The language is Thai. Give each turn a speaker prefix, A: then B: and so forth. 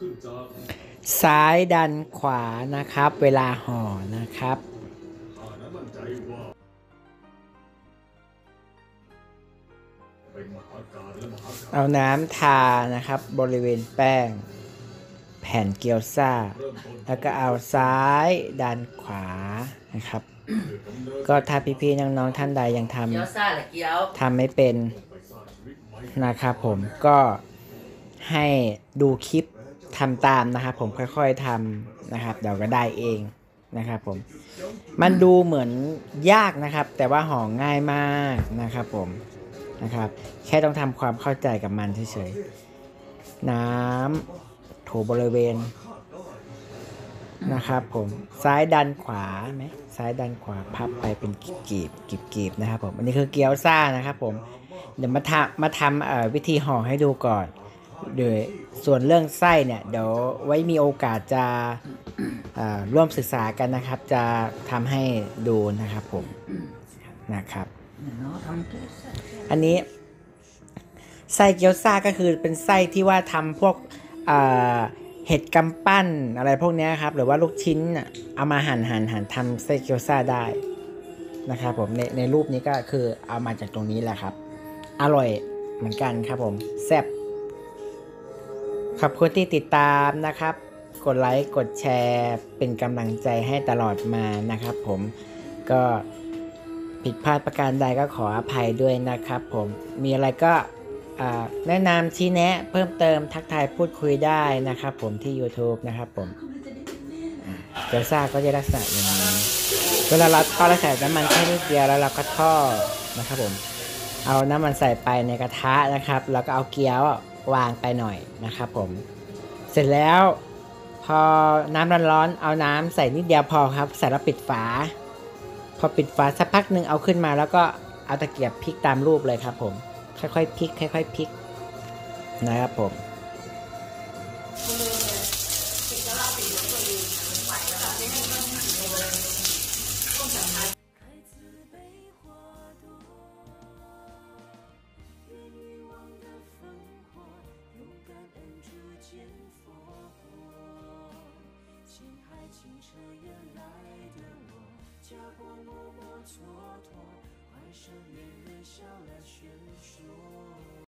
A: ขึ้นจาก
B: ซ้ายดันขวานะครับ เวลาห่อนะครับ
A: ข้านั้นมั่นใจว่าเป็นมหาการและมหาการ
B: เอาน้ำทานะครับบริเวณแป้ง แผ่นเกี๊ยวซ่า
A: เริ่มต้น
B: แล้วก็เอาซ้ายดันขวานะครับ
A: ด้วยกำเนิด
B: ก็ถ้าพี่ๆน้องๆท่านใดยังท
C: เกี๊ยวซ่าหรือเกี๊ยวำ
B: ทำไม่เป็น
A: ไปสร้างชีวิตใหม่
B: นะครับผมก็ให้ดูคลิป ทำตามนะครับผมค่อยๆทำนะครับ เดี๋ยวก็ได้เองนะครับผม มันดูเหมือนยากนะครับ แต่ว่าห่อง่ายมากนะครับผมนะครับ แค่ต้องทำความเข้าใจกับมันเฉยๆ น้ำถูบริเวณนะครับผมซ้ายดันขวาไหมซ้ายดันขวาพับไปเป็นกีบกีบกีบๆนะครับผมอันนี้คือเกี๊ยวซ่านะครับผมเดี๋ยวมาทำมาทำวิธีห่อให้ดูก่อน โดยส่วนเรื่องไส้เนี่ยเดี๋ยวไว้มีโอกาสจะร่วมศึกษากันนะครับ จะทำให้ดูนะครับผมนะครับ อันนี้ไส้เกี๊ยวซ่าก็คือเป็นไส้ที่ว่าทำพวกเห็ดกำปั้นอะไรพวกนี้ครับ หรือว่าลูกชิ้นเอามาหั่นหั่นหั่นทำไส้เกี๊ยวซ่าได้นะครับผมในในรูปนี้ก็คือเอามาจากตรงนี้แหละครับ อร่อยเหมือนกันครับผมแซ่บ ขอบคุณที่ติดตามนะครับ กดไลค์ กดแชร์ เป็นกำลังใจให้ตลอดมานะครับผม ก็ผิดพลาดประการใดก็ขออภัยด้วยนะครับผม มีอะไรก็แนะนำชี้แนะเพิ่มเติมทักทายพูดคุยได้นะครับผมที่ YouTube นะครับผมเกี๊ยวซ่าก็จะลักษณะอย่างนี้เวลาเราทอดเราใส่น้ำมันแค่นิดเดียวแล้วเราก็ทอดนะครับผม เอาน้ำมันใส่ไปในกระทะนะครับ แล้วก็เอาเกี๊ยว วางไปหน่อยนะครับผม เสร็จแล้วพอน้ำร้อนๆเอาน้ำใส่นิดเดียวพอครับใส่แล้วปิดฝา พอปิดฝาสักพักหนึ่งเอาขึ้นมา แล้วก็เอาตะเกียบพลิกตามรูปเลยครับผม ค่อยๆพลิกค่อยๆพลิกนะครับผม
D: 孩 Cha.